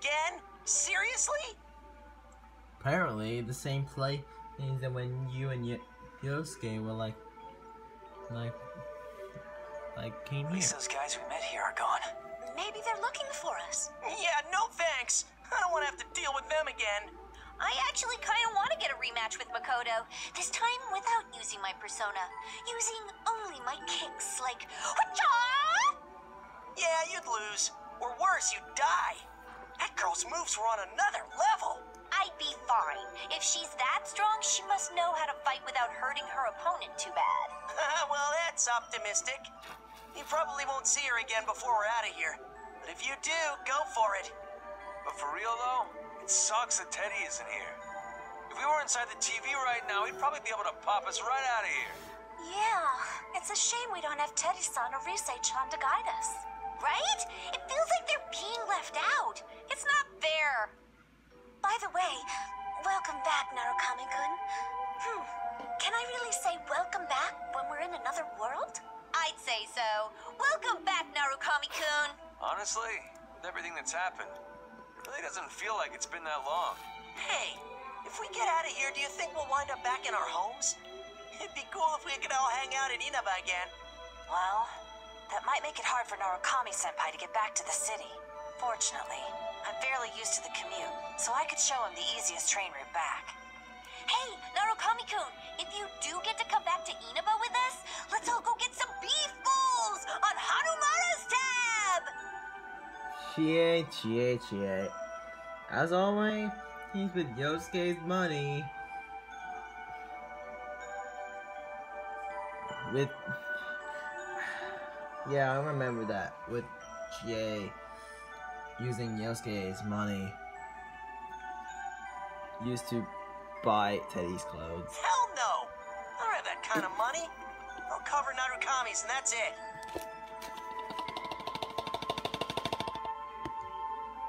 back here again? Seriously? Apparently, the same place that when you and y Yosuke were like, like, like came here. At here. least those guys we met here are gone. Maybe they're looking for us. Yeah, no thanks. I don't want to have to deal with them again. I actually kind of want to get a rematch with Makoto. This time without using my persona. Using only my kicks, like. Whatcha! Yeah, you'd lose. Or worse, you'd die. That girl's moves were on another level. I'd be fine. If she's that strong, she must know how to fight without hurting her opponent too bad. well, that's optimistic. You probably won't see her again before we're out of here. But if you do, go for it. But for real though, it sucks that Teddie isn't here. If we were inside the TV right now, he'd probably be able to pop us right out of here. Yeah, it's a shame we don't have Teddie-san or Rise-chan to guide us. Right? It feels like they're being left out. It's not there. By the way, welcome back, Narukami-kun. Hmm, can I really say welcome back when we're in another world? I'd say so. Welcome back, Narukami-kun. Honestly, with everything that's happened, it really doesn't feel like it's been that long. Hey, if we get out of here, do you think we'll wind up back in our homes? It'd be cool if we could all hang out in Inaba again. Well, that might make it hard for Narukami-senpai to get back to the city. Fortunately, I'm fairly used to the commute, so I could show him the easiest train route back. Hey, Narukami-kun, if you do get to come back to Inaba with us, let's all go get some beef balls on Hanamura's tab! Chie, chie, chie. As always, he's with Yosuke's money. With. Yeah, I remember that. With Chie using Yosuke's money. Used to buy Teddie's clothes. Hell no! I don't have that kind of money. I'll cover Narukami's and that's it.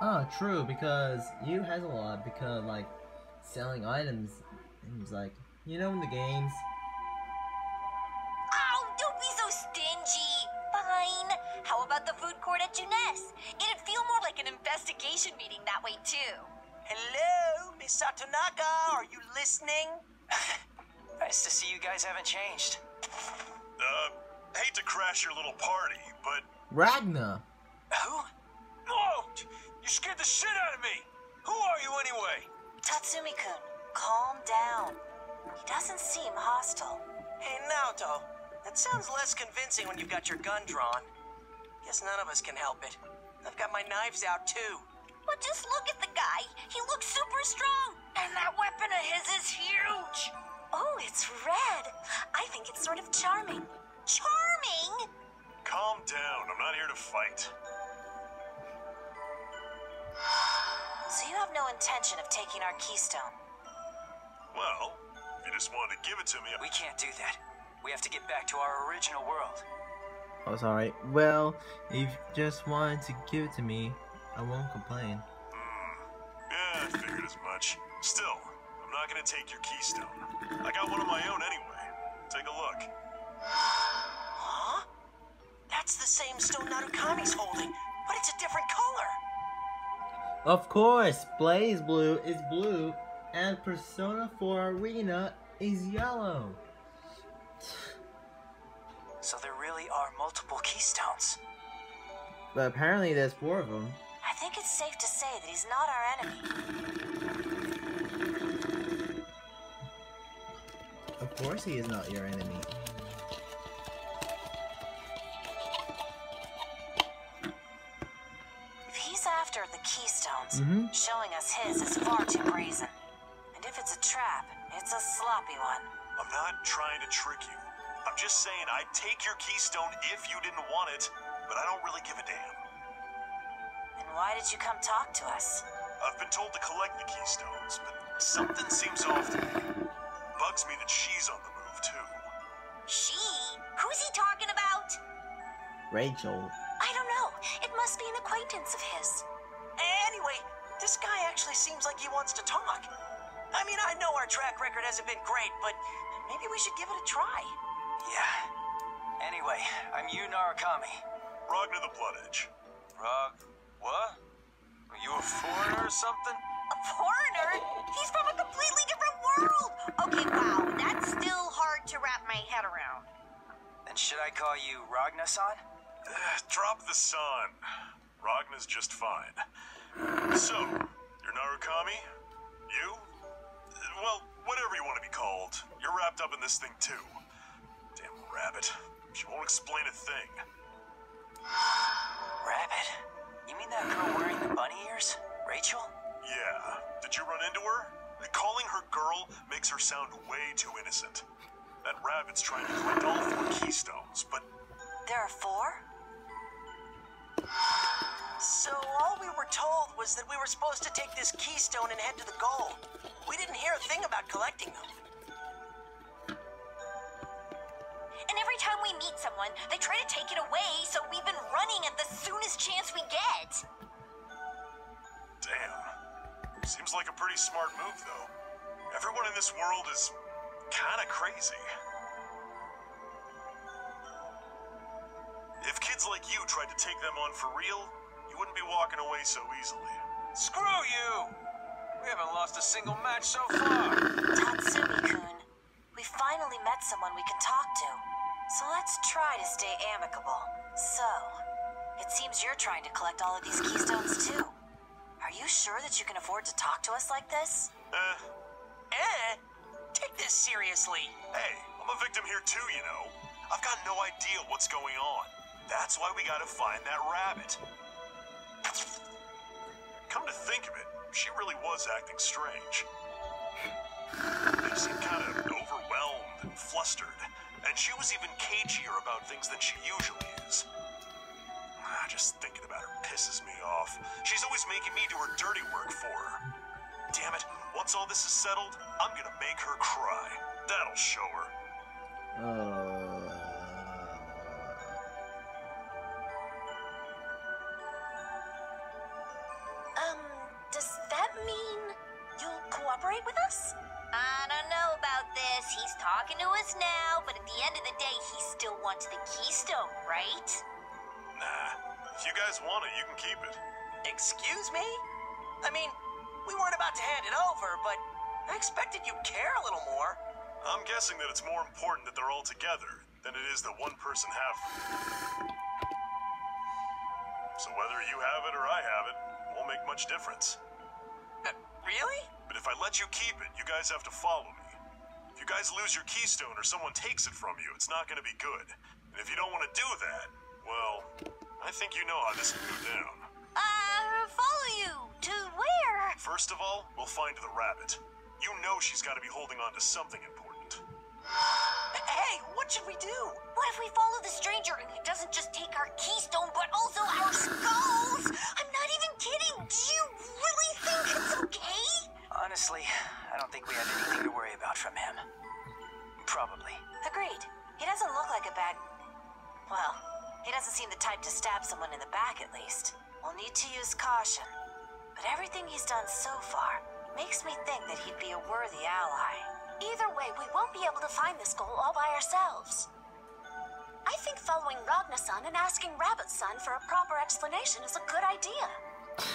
Oh, true, because you has a lot because like selling items and like you know in the games. To crash your little party, but Ragna. Who? Whoa! You scared the shit out of me! Who are you anyway? Tatsumi-kun, calm down. He doesn't seem hostile. Hey, Naoto, that sounds less convincing when you've got your gun drawn. Guess none of us can help it. I've got my knives out too. But just look at the guy. He looks super strong. And that weapon of his is huge. To fight. So you have no intention of taking our keystone? Well, if you just wanted to give it to me, We can't do that. We have to get back to our original world. Oh, sorry. Well, if you just wanted to give it to me, I won't complain. Hmm. yeah, I figured as much. Still, I'm not gonna take your keystone. I got one of my own anyway. Take a look. That's the same stone Narukami's holding, but it's a different color. Of course, BlazBlue is blue, and Persona 4 Arena is yellow. So there really are multiple keystones. But apparently there's four of them. I think it's safe to say that he's not our enemy. Of course he is not your enemy. Keystones, Mhm. showing us his is far too brazen. And if it's a trap, it's a sloppy one. I'm not trying to trick you. I'm just saying I'd take your keystone if you didn't want it, but I don't really give a damn. Then why did you come talk to us? I've been told to collect the keystones, but something seems off to me. Bugs me that she's on the move, too. She? Who's he talking about? Rachel. I don't know. It must be an acquaintance of his. Anyway, this guy actually seems like he wants to talk. I mean, I know our track record hasn't been great, but maybe we should give it a try. Yeah. Anyway, I'm Yu Narukami. Ragnar the Blood Edge. Rog, what? Are you a foreigner or something? A foreigner? He's from a completely different world! Okay, wow, that's still hard to wrap my head around. Then should I call you Ragna-san? Uh, drop the sun. Ragna's just fine. So, you're Narukami? You? Well, whatever you want to be called. You're wrapped up in this thing too. Damn rabbit. She won't explain a thing. Rabbit? You mean that girl wearing the bunny ears? Rachel? Yeah. Did you run into her? Calling her girl makes her sound way too innocent. That rabbit's trying to collect all four keystones, but There are four? So all we were told was that we were supposed to take this keystone and head to the goal. We didn't hear a thing about collecting them. And every time we meet someone, they try to take it away, so we've been running at the soonest chance we get. damn. Seems like a pretty smart move, though. Everyone in this world is kinda crazy. If kids like you tried to take them on for real, you wouldn't be walking away so easily. Screw you! We haven't lost a single match so far. Tatsumi-kun, we finally met someone we can talk to. So let's try to stay amicable. So, it seems you're trying to collect all of these keystones too. Are you sure that you can afford to talk to us like this? Eh, Eh? Take this seriously. hey, I'm a victim here too, you know. I've got no idea what's going on. That's why we gotta find that rabbit. Come to think of it, she really was acting strange. They seemed kind of overwhelmed and flustered, and she was even cagier about things than she usually is. Ah, Just thinking about her pisses me off. She's always making me do her dirty work for her. Damn it, once all this is settled, I'm gonna make her cry. That'll show her. Us now, but at the end of the day, he still wants the keystone, right? Nah. If you guys want it, you can keep it. Excuse me? I mean, we weren't about to hand it over, but I expected you'd care a little more. I'm guessing that it's more important that they're all together than it is that one person have them. So whether you have it or I have it, won't make much difference. Uh, really? But if I let you keep it, you guys have to follow me. If you guys lose your keystone or someone takes it from you, it's not going to be good. And if you don't want to do that, well, I think you know how this will go down. Uh, follow you to where? First of all, we'll find the rabbit. You know she's got to be holding on to something important. Hey, what should we do? What if we follow the stranger and he doesn't just take our keystone, but also our skulls? I'm not even kidding. Do you really think it's okay? Honestly, I don't think we have anything to worry about from him. Doesn't look like a bad. Well, he doesn't seem the type to stab someone in the back, at least. We'll need to use caution. But everything he's done so far makes me think that he'd be a worthy ally. Either way, we won't be able to find this goal all by ourselves. I think following Ragna-san and asking Rabbit Son for a proper explanation is a good idea.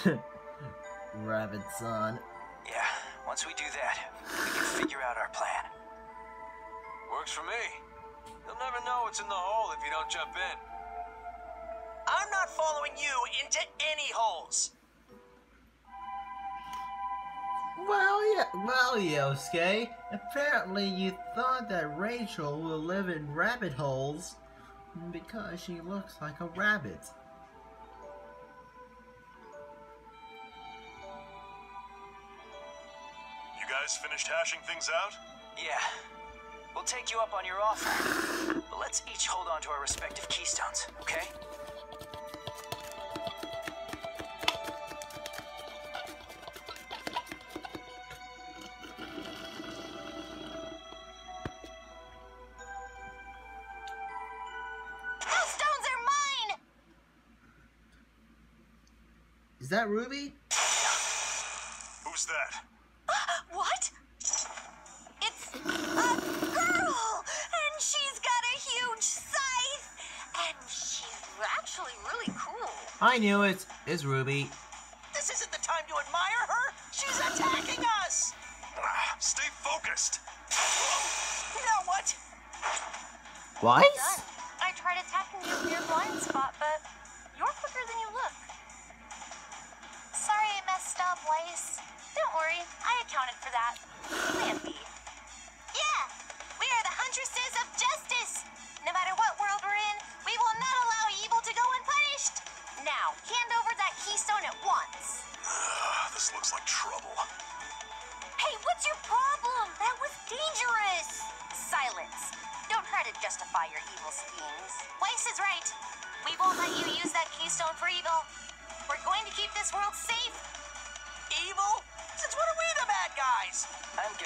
Rabbit son. Yeah, once we do that, we can figure out our plan. Works for me. You'll never know what's in the hole if you don't jump in. I'm not following you into any holes. Well, yeah, well, Yosuke. Apparently, you thought that Rachel will live in rabbit holes because she looks like a rabbit. You guys finished hashing things out? Yeah. We'll take you up on your offer. But let's each hold on to our respective keystones, okay? Those stones are mine! Is that Ruby? Who's that? She's actually really cool. I knew it. It's Ruby. This isn't the time to admire her. She's attacking us. Ah, stay focused. You know what? Weiss? I tried attacking you from your blind spot, but you're quicker than you look. Sorry I messed up, Weiss. Don't worry, I accounted for that. Plan B.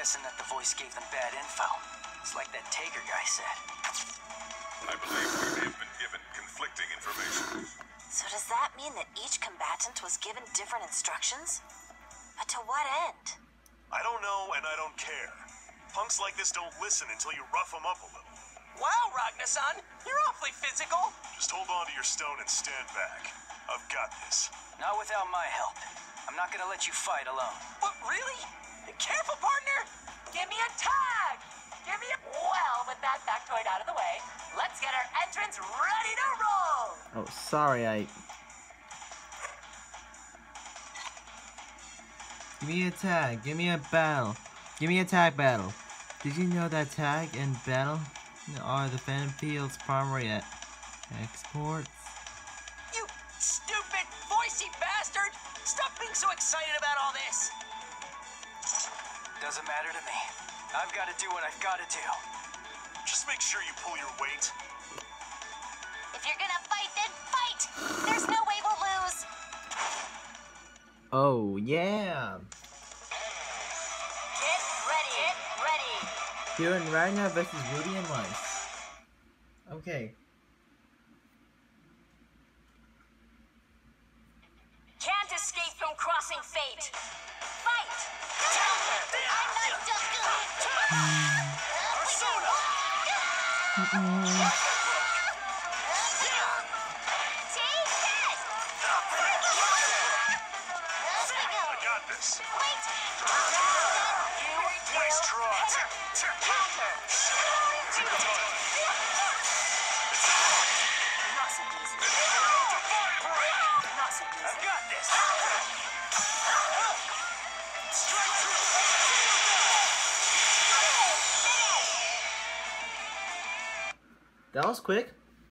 guessing that the voice gave them bad info. It's like that Tager guy said. I believe we may have been given conflicting information. So does that mean that each combatant was given different instructions? But to what end? I don't know and I don't care. Punks like this don't listen until you rough them up a little. Wow, Ragna-san, you're awfully physical. Just hold on to your stone and stand back. I've got this. Not without my help. I'm not gonna let you fight alone. But really? Careful, partner. Give me a tag. Give me a. Well, with that factoid out of the way, let's get our entrance ready to roll. Oh, sorry, I... Give me a tag. Give me a battle. Give me a tag battle. Did you know that tag and battle are the Phantom Field's primary at exports? You stupid, voicey bastard! Stop being so excited about all this. Doesn't matter to me. I've got to do what I've got to do. Just make sure you pull your weight. If you're gonna fight, then fight! There's no way we'll lose. Oh, yeah. Get ready. Get ready. Here in Ragna versus Ruby and Weiss. Okay. Wait! Nice try. Quick.